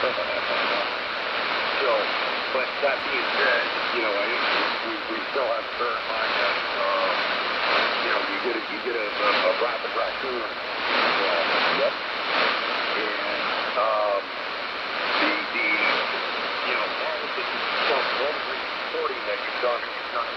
so, but that being said, you know, I we, we still have to bear that, uh, you know, you get a, you get a, a, a rapid raccoon, uh, Yep. and, um, the, the, you know, all of the, all of the reporting that you've done, you've done